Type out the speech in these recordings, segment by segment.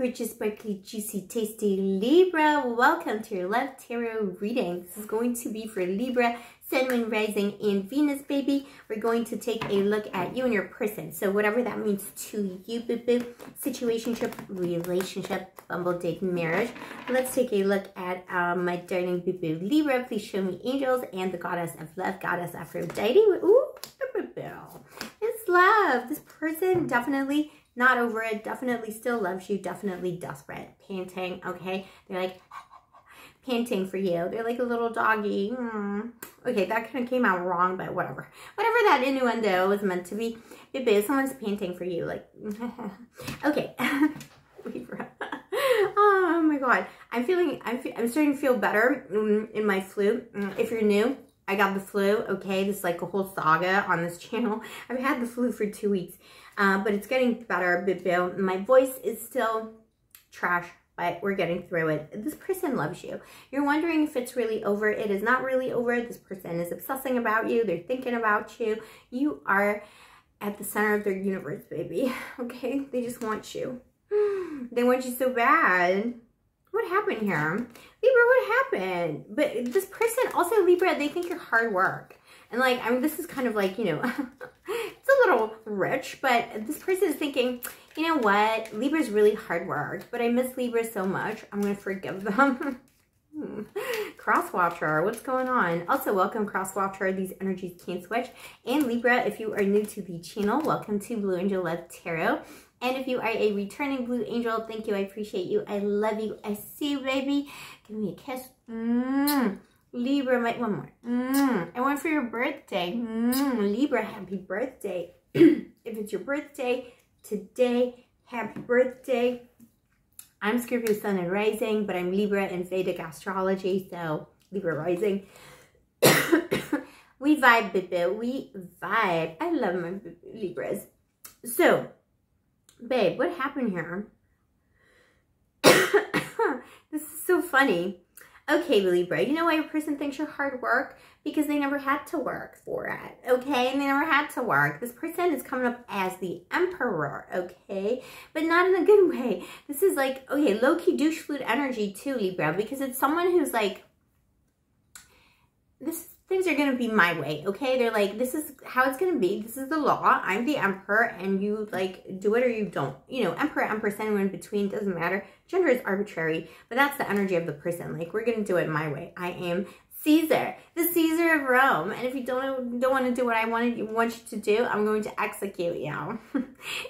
gorgeous, sparkly, juicy, tasty Libra. Welcome to your Love Tarot reading. This is going to be for Libra, Sun, Moon, Rising, and Venus, baby. We're going to take a look at you and your person. So whatever that means to you, boo-boo, situationship, relationship, bumble date, marriage. Let's take a look at um, my darling boo-boo Libra. Please show me angels and the goddess of love, goddess Aphrodite. Ooh, boo-boo. It's love. This person definitely not over it, definitely still loves you, definitely desperate, panting, okay? They're like, panting for you. They're like a little doggy. Mm. Okay, that kind of came out wrong, but whatever. Whatever that innuendo was meant to be. Baby, someone's panting for you. Like, okay. oh my god. I'm feeling, I'm, fe I'm starting to feel better in my flu. If you're new, I got the flu, okay? This is like a whole saga on this channel. I've had the flu for two weeks, uh, but it's getting better. My voice is still trash, but we're getting through it. This person loves you. You're wondering if it's really over. It is not really over. This person is obsessing about you. They're thinking about you. You are at the center of their universe, baby, okay? They just want you. They want you so bad what happened here? Libra, what happened? But this person, also Libra, they think you're hard work. And like, I mean, this is kind of like, you know, a little rich, but this person is thinking, you know what? Libra's really hard work, but I miss Libra so much. I'm going to forgive them. Hmm. Crosswatcher, what's going on? Also, welcome Crosswatcher. These energies can't switch. And Libra, if you are new to the channel, welcome to Blue Angel Love Tarot. And if you are a returning blue angel, thank you. I appreciate you. I love you. I see you, baby. Give me a kiss. Mm. Libra, my, one more. Mm. I want for your birthday. Mm. Libra, happy birthday. if it's your birthday today, happy birthday. I'm Scorpio Sun and Rising, but I'm Libra in Vedic astrology, so Libra Rising. we vibe, boo. We vibe. I love my Libras. So, babe, what happened here? this is so funny. Okay, Libra, you know why a person thinks you're hard work? Because they never had to work for it, okay? And they never had to work. This person is coming up as the emperor, okay? But not in a good way. This is like, okay, low-key douche flute energy too, Libra, because it's someone who's like, this things are going to be my way, okay? They're like, this is how it's going to be. This is the law. I'm the emperor and you like do it or you don't. You know, emperor, empress, anyone in between, doesn't matter. Gender is arbitrary, but that's the energy of the person. Like, we're going to do it my way. I am Caesar, the Caesar of Rome. And if you don't don't want to do what I wanted want you to do, I'm going to execute you.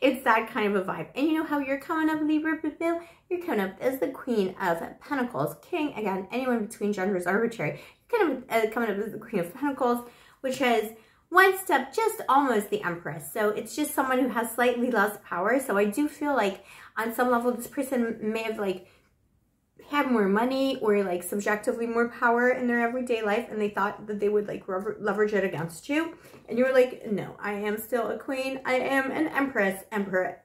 it's that kind of a vibe. And you know how you're coming up, Libra Bill? You're coming up as the Queen of Pentacles. King, again, anyone between genders arbitrary kind of uh, coming up as the Queen of Pentacles, which has one step just almost the Empress. So it's just someone who has slightly less power. So I do feel like on some level, this person may have like had more money or like subjectively more power in their everyday life and they thought that they would like leverage it against you. And you were like, no, I am still a queen. I am an empress, emperor,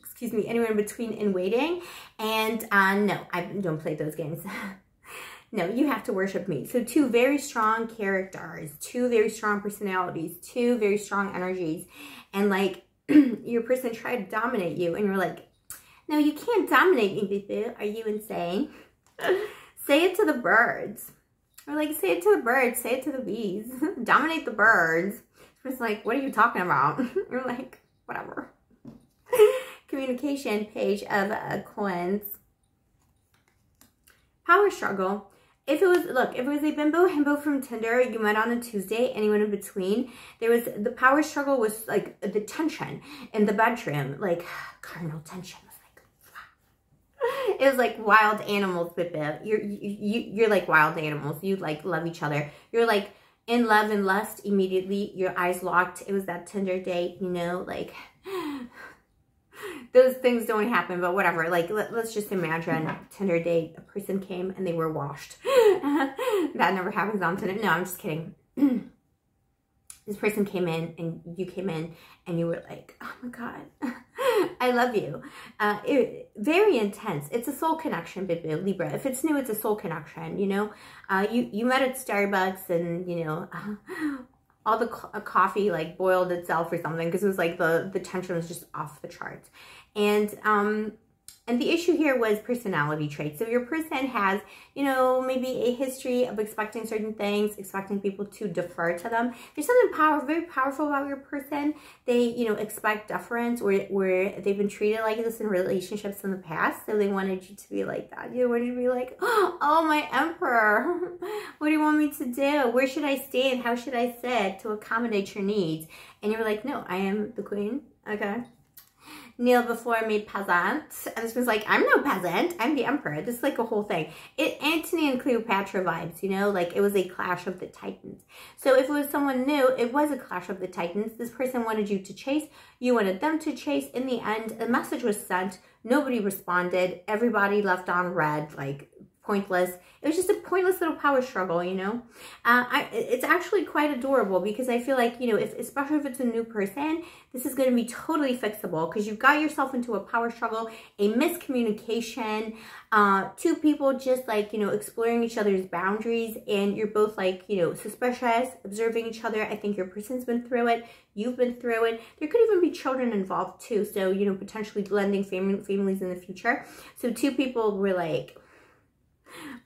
excuse me, anyone between in waiting. And uh, no, I don't play those games. No, you have to worship me. So two very strong characters, two very strong personalities, two very strong energies. And like your person tried to dominate you and you're like, no, you can't dominate me, boo Are you insane? say it to the birds. Or like, say it to the birds, say it to the bees. dominate the birds. It's like, what are you talking about? you're like, whatever. Communication page of coins. Power struggle if it was, look, if it was a bimbo himbo from Tinder, you met on a Tuesday, anyone in between, there was, the power struggle was like the tension in the bedroom, like carnal tension was like, it was like wild animals. You're, you, you're like wild animals. You like love each other. You're like in love and lust immediately. Your eyes locked. It was that Tinder date, you know, like those things don't happen, but whatever. Like, let, us just imagine Tinder date, a person came and they were washed. that never happens on Tinder. No, I'm just kidding. this person came in and you came in and you were like, oh my God, I love you. Uh, it, very intense. It's a soul connection, Libra. If it's new, it's a soul connection, you know? Uh, you, you met at Starbucks and, you know, all the co coffee like boiled itself or something because it was like the, the tension was just off the charts. And um, And the issue here was personality traits. So your person has, you know, maybe a history of expecting certain things, expecting people to defer to them. There's something power, very powerful about your person. They, you know, expect deference or where they've been treated like this in relationships in the past. So they wanted you to be like that. You wanted to be like, oh, my emperor, what do you want me to do? Where should I stand? How should I sit to accommodate your needs? And you were like, no, I am the queen. Okay kneel before me peasant. And this was like, I'm no peasant. I'm the emperor. This is like a whole thing. It Antony and Cleopatra vibes, you know, like it was a clash of the titans. So if it was someone new, it was a clash of the titans. This person wanted you to chase. You wanted them to chase. In the end, a message was sent. Nobody responded. Everybody left on red, like pointless. It was just a pointless little power struggle, you know. Uh, I, it's actually quite adorable because I feel like, you know, if especially if it's a new person, this is going to be totally fixable because you've got yourself into a power struggle, a miscommunication, uh, two people just like, you know, exploring each other's boundaries and you're both like, you know, suspicious, observing each other. I think your person's been through it. You've been through it. There could even be children involved too. So, you know, potentially blending family, families in the future. So two people were like,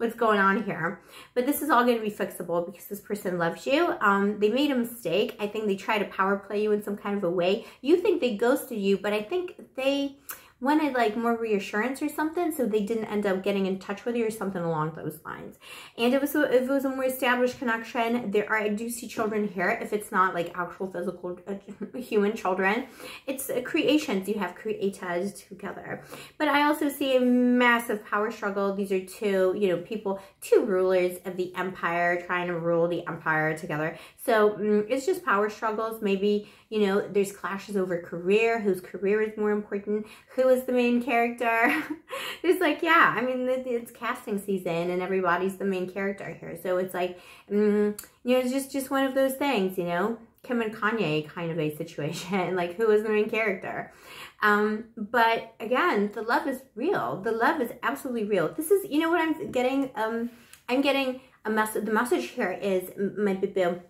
what's going on here. But this is all going to be fixable because this person loves you. Um, they made a mistake. I think they try to power play you in some kind of a way. You think they ghosted you, but I think they wanted like more reassurance or something, so they didn't end up getting in touch with you or something along those lines. And it was a, if it was a more established connection, there are I do see children here. If it's not like actual physical uh, human children, it's uh, creations you have created together. But I also see a massive power struggle. These are two you know people, two rulers of the empire trying to rule the empire together. So mm, it's just power struggles. Maybe you know there's clashes over career, whose career is more important, who was the main character. it's like, yeah, I mean, it's casting season and everybody's the main character here. So it's like, mm, you know, it's just, just one of those things, you know, Kim and Kanye kind of a situation, like who is the main character. Um, but again, the love is real. The love is absolutely real. This is, you know what I'm getting? Um, I'm getting a message. The message here is my bibim.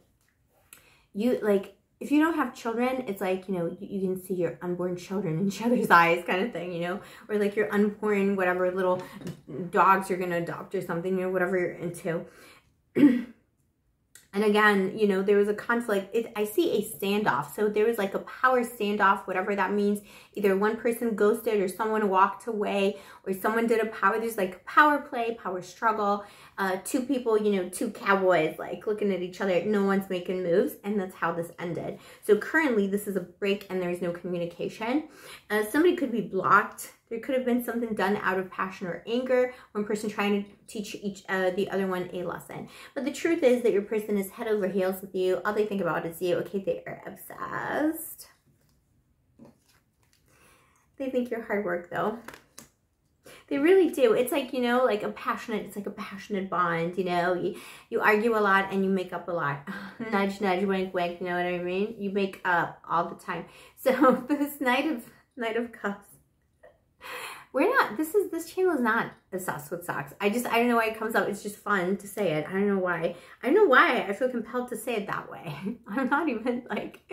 You like if you don't have children, it's like, you know, you, can see your unborn children in each other's eyes kind of thing, you know, or like your unborn, whatever little dogs you're going to adopt or something, you know, whatever you're into. And again, you know, there was a conflict. It, I see a standoff. So there was like a power standoff, whatever that means. Either one person ghosted or someone walked away or someone did a power. There's like power play, power struggle. Uh, two people, you know, two cowboys like looking at each other. No one's making moves. And that's how this ended. So currently this is a break and there's no communication. Uh, somebody could be blocked there could have been something done out of passion or anger, one person trying to teach each uh, the other one a lesson. But the truth is that your person is head over heels with you. All they think about is you. Okay, they are obsessed. They think you're hard work though. They really do. It's like, you know, like a passionate, it's like a passionate bond, you know. You, you argue a lot and you make up a lot. nudge, nudge, wink, wink, you know what I mean? You make up all the time. So this Knight of, Knight of Cups we're not, this is, this channel is not obsessed with socks. I just, I don't know why it comes up. It's just fun to say it. I don't know why. I don't know why I feel compelled to say it that way. I'm not even like,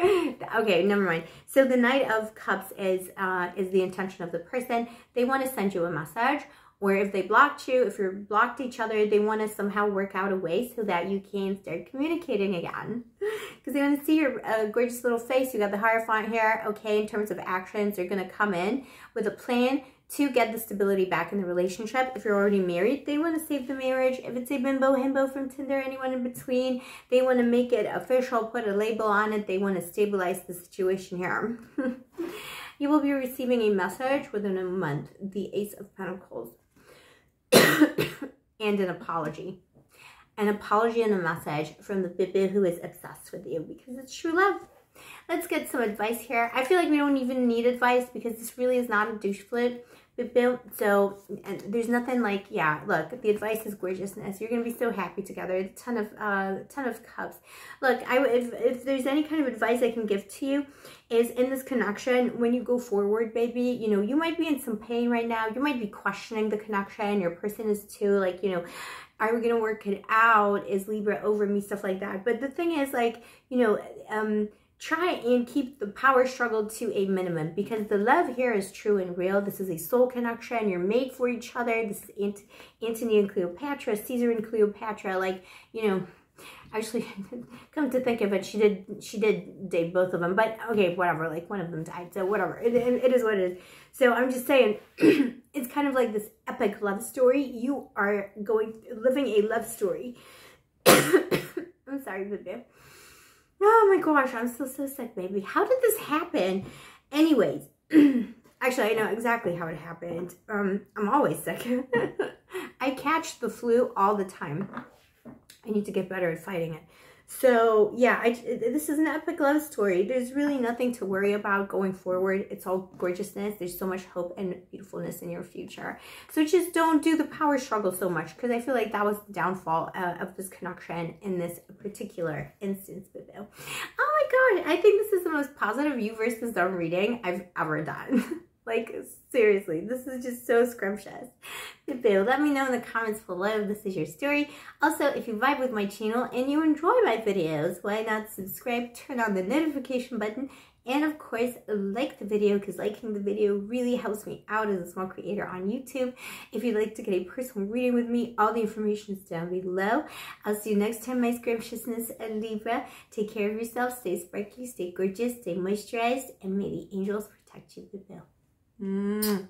okay, never mind. So the Knight of Cups is, uh, is the intention of the person. They want to send you a message or if they blocked you, if you're blocked each other, they want to somehow work out a way so that you can start communicating again. Because they want to see your uh, gorgeous little face. You got the Hierophant here. Okay, in terms of actions, they're going to come in with a plan to get the stability back in the relationship. If you're already married, they want to save the marriage. If it's a bimbo himbo from Tinder, anyone in between, they want to make it official, put a label on it. They want to stabilize the situation here. you will be receiving a message within a month, the Ace of Pentacles, and an apology. An apology and a message from the bibi who is obsessed with you because it's true love. Let's get some advice here. I feel like we don't even need advice because this really is not a douche flip. Built so and there's nothing like, yeah, look, the advice is gorgeousness. You're to be so happy together. A Ten of, uh, Ten of Cups. Look, I, if, if there's any kind of advice I can give to you is in this connection, when you go forward, baby, you know, you might be in some pain right now. You might be questioning the connection. Your person is too, like, you know, are we to work it out? Is Libra over me? Stuff like that. But the thing is, like, you know, um, try and keep the power struggle to a minimum because the love here is true and real. This is a soul connection. You're made for each other. This is Ant Antony and Cleopatra, Caesar and Cleopatra. Like, you know, actually, come to think of it, she did she did date both of them. But okay, whatever. Like, one of them died. So whatever. it, it, it is what it is. So I'm just saying, it's kind of like this epic love story. You are going, living a love story. I'm sorry, baby. Oh my gosh, I'm so, so sick, baby. How did this happen? Anyways, actually, I know exactly how it happened. Um, I'm always sick. I catch the flu all the time. I need to get better at fighting it. So yeah, I, this is an epic love story. There's really nothing to worry about going forward. It's all gorgeousness. There's so much hope and beautifulness in your future. So just don't do the power struggle so much because I feel like that was the downfall uh, of this connection in this particular instance, Boo. Oh my god, I think this is the most positive you versus them reading I've ever done. Like, seriously, this is just so scrumptious. If they Let me know in the comments below if this is your story. Also, if you vibe with my channel and you enjoy my videos, why not subscribe, turn on the notification button, and of course, like the video because liking the video really helps me out as a small creator on YouTube. If you'd like to get a personal reading with me, all the information is down below. I'll see you next time, my scrumptiousness and Libra. Take care of yourself, stay sparkly, stay gorgeous, stay moisturized, and may the angels protect you, Bill. Mm.